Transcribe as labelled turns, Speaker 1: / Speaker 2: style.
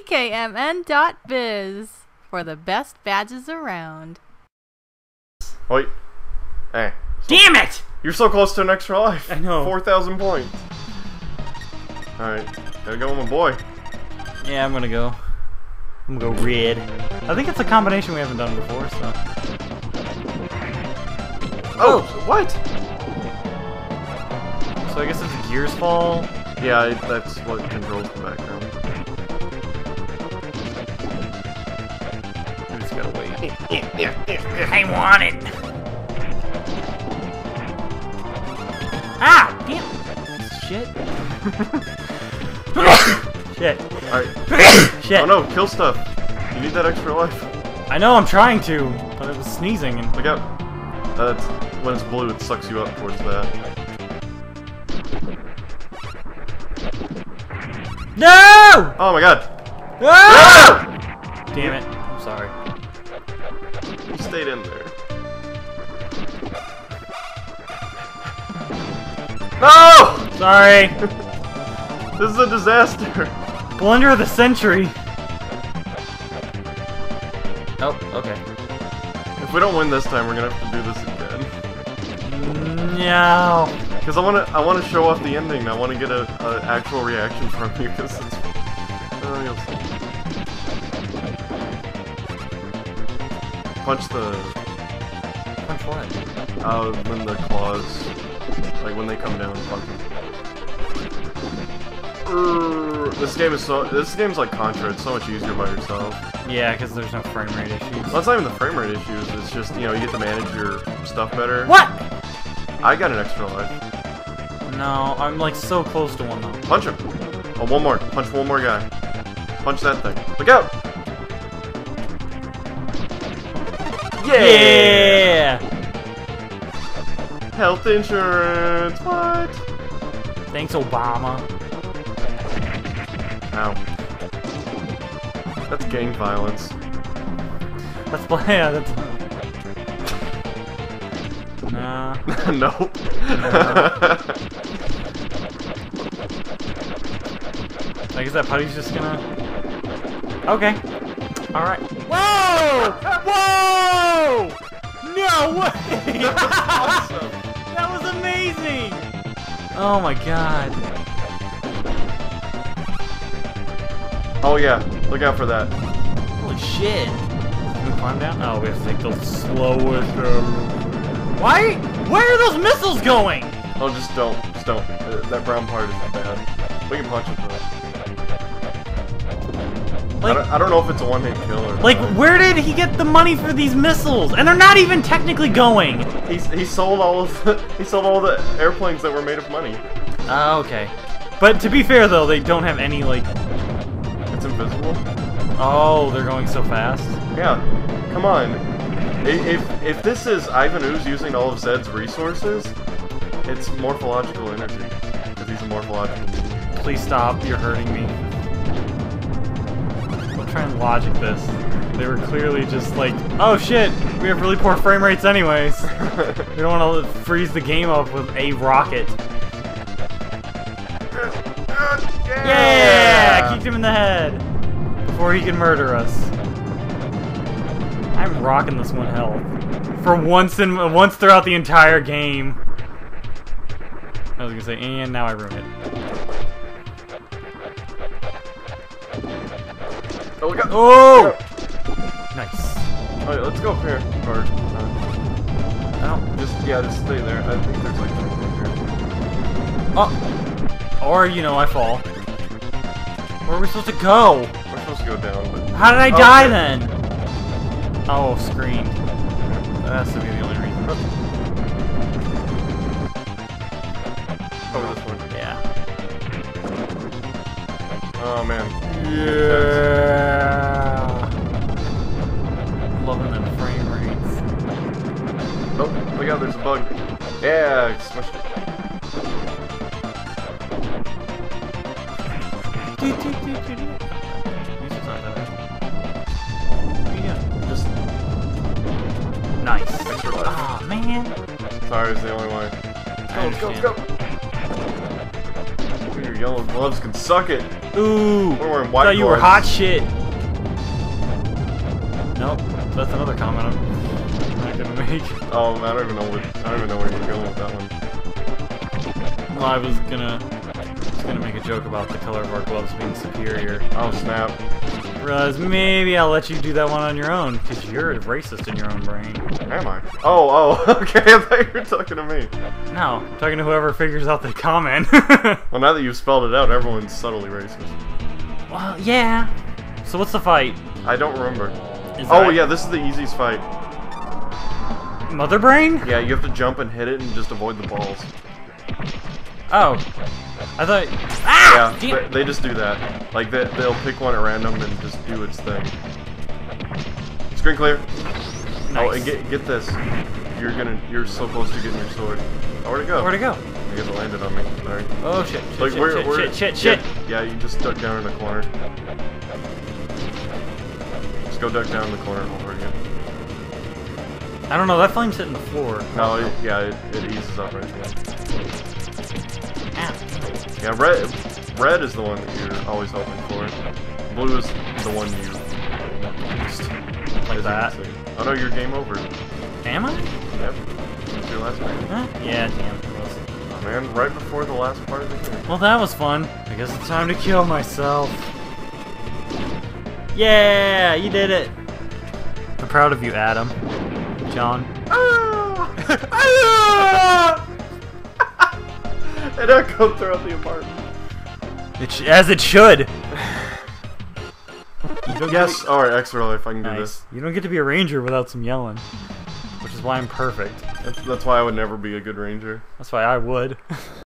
Speaker 1: pkmn.biz for the best badges around.
Speaker 2: Wait. Hey.
Speaker 3: Damn it!
Speaker 2: You're so close to an extra life.
Speaker 3: I know.
Speaker 2: 4,000 points. Alright. Gotta go with my boy.
Speaker 3: Yeah, I'm gonna go. I'm gonna go red. I think it's a combination we haven't done before, so.
Speaker 2: Oh, oh what?
Speaker 3: So I guess it's Gears Fall.
Speaker 2: Yeah, that's what controls the background.
Speaker 3: Gotta wait. I want it! Ah! Damn! Shit. Shit.
Speaker 2: Alright.
Speaker 3: Shit.
Speaker 2: Oh no, kill stuff. You need that extra life.
Speaker 3: I know I'm trying to, but it was sneezing and.
Speaker 2: Look out. Uh, it's, when it's blue, it sucks you up towards that.
Speaker 3: No!
Speaker 2: Oh my god.
Speaker 3: Ah! Damn it. I'm sorry.
Speaker 2: You stayed in there. No!
Speaker 3: Sorry.
Speaker 2: This is a disaster.
Speaker 3: Blunder of the century. Oh, okay.
Speaker 2: If we don't win this time, we're gonna have to do this again.
Speaker 3: No.
Speaker 2: Because I wanna, I wanna show off the ending. I wanna get a, a actual reaction from you. Because it's, uh, you'll see. Punch the,
Speaker 3: Punch what?
Speaker 2: uh, when the claws, like when they come down, punch them. This game is so, this game's like Contra. It's so much easier by yourself.
Speaker 3: Yeah, because there's no frame rate issues.
Speaker 2: Well, it's not even the frame rate issues. It's just you know you get to manage your stuff better.
Speaker 3: What?
Speaker 2: I got an extra life.
Speaker 3: No, I'm like so close to one though.
Speaker 2: Punch him. Oh, one more. Punch one more guy. Punch that thing. Look out!
Speaker 3: Yeah!
Speaker 2: Health insurance. What?
Speaker 3: Thanks, Obama.
Speaker 2: Ow. That's gang violence.
Speaker 3: That's yeah, that's. Nah.
Speaker 2: nope.
Speaker 3: I guess that putty's just gonna. Okay. All right. Whoa! Whoa! No way!
Speaker 2: awesome.
Speaker 3: that was amazing! Oh my god.
Speaker 2: Oh yeah. Look out for that.
Speaker 3: Holy shit. Can we climb down? Oh, we have to take the slowest. Why? Where are those missiles going?
Speaker 2: Oh, just don't. Just don't. Uh, that brown part isn't bad. We can punch it though. I,
Speaker 3: Like,
Speaker 2: don't, I don't know if it's a one-hit kill or
Speaker 3: like,
Speaker 2: not.
Speaker 3: where did he get the money for these missiles? And they're not even technically going.
Speaker 2: He, he sold all of the, he sold all the airplanes that were made of money.
Speaker 3: Oh, okay. But to be fair, though, they don't have any, like...
Speaker 2: It's invisible.
Speaker 3: Oh, they're going so fast.
Speaker 2: Yeah, come on. If if this is Ivan Ooze using all of Zedd's resources, it's morphological energy. Because he's a morphological.
Speaker 3: Please stop, you're hurting me. Trying to logic this. They were clearly just like, oh shit, we have really poor frame rates anyways. we don't want to freeze the game up with a rocket. Yeah! Kicked him in the head! Before he can murder us. I'm rocking this one health. For once in once throughout the entire game. I was gonna say, and now I ruin it.
Speaker 2: Oh, look out!
Speaker 3: Oh!
Speaker 2: Look
Speaker 3: Nice.
Speaker 2: out. Alright, let's go up here. Or, uh,
Speaker 3: I don't.
Speaker 2: just, yeah, just stay there. I think there's like something here.
Speaker 3: Oh! Or, you know, I fall. Where are we supposed to go?
Speaker 2: We're supposed to go down, but...
Speaker 3: How did I
Speaker 2: Okay.
Speaker 3: die then? Oh, screen. That has to be the only reason.
Speaker 2: Oh, this one.
Speaker 3: Yeah.
Speaker 2: Oh, man.
Speaker 3: Yeah. Loving them frame rates.
Speaker 2: Oh, look out, there's a bug. Yeah, I smushed it.
Speaker 3: Music's not that bad. What are you doing?
Speaker 2: Just,
Speaker 3: Nice.
Speaker 2: Extra life.
Speaker 3: Ah man.
Speaker 2: sorry, it's the only way. Let's go, let's go, let's go! Your yellow gloves can suck it.
Speaker 3: Ooh.
Speaker 2: We're wearing white
Speaker 3: thought you were
Speaker 2: gloves.
Speaker 3: hot shit. Nope. That's another comment I'm not gonna make.
Speaker 2: Oh, I don't even know what I don't even know where you're going with that one.
Speaker 3: Well, I was gonna, I was gonna make a joke about the color of our gloves being superior.
Speaker 2: Oh snap!
Speaker 3: Realize maybe I'll let you do that one on your own, because you're a racist in your own brain.
Speaker 2: Am I? Oh, oh, okay. I thought you were talking to me.
Speaker 3: No, I'm talking to whoever figures out the comment.
Speaker 2: Well, now that you've spelled it out, everyone's subtly racist.
Speaker 3: well, yeah. So what's the fight?
Speaker 2: I don't remember.
Speaker 3: Is
Speaker 2: Oh yeah, this is the easiest fight.
Speaker 3: Mother Brain?
Speaker 2: Yeah, you have to jump and hit it and just avoid the balls.
Speaker 3: Oh. I thought. Ah!
Speaker 2: Yeah, they, they just do that. Like they, they'll pick one at random and just do its thing. Screen clear. Oh, and get get this. You're gonna you're so close to getting your sword. Oh, where'd it go?
Speaker 3: Where'd it go?
Speaker 2: I guess it landed on me. Sorry.
Speaker 3: Oh shit! Shit!
Speaker 2: Like
Speaker 3: shit,
Speaker 2: we're,
Speaker 3: shit,
Speaker 2: we're,
Speaker 3: shit! Shit! Shit!
Speaker 2: Yeah, yeah, you just duck down in the corner. Just go duck down in the corner over again.
Speaker 3: I don't know. That flame's hitting the floor.
Speaker 2: No, it, yeah, it, it eases up right there. Yeah, red red is the one that you're always hoping for. Blue is the one you want least.
Speaker 3: Like that.
Speaker 2: Oh no, you're game over.
Speaker 3: Am I?
Speaker 2: Yep. It's your last game.
Speaker 3: Huh? Yeah, damn.
Speaker 2: Oh man, right before the last part of the game.
Speaker 3: Well, that was fun. I guess it's time to kill myself. Yeah, you did it. I'm proud of you, Adam. John. Ah! Ah!
Speaker 2: it echoed throughout the apartment.
Speaker 3: It sh as it should.
Speaker 2: Yes, alright, extra life, I can
Speaker 3: to,
Speaker 2: do this.
Speaker 3: You don't get to be a ranger without some yelling, which is why I'm perfect.
Speaker 2: That's, that's why I would never be a good ranger.
Speaker 3: That's why I would.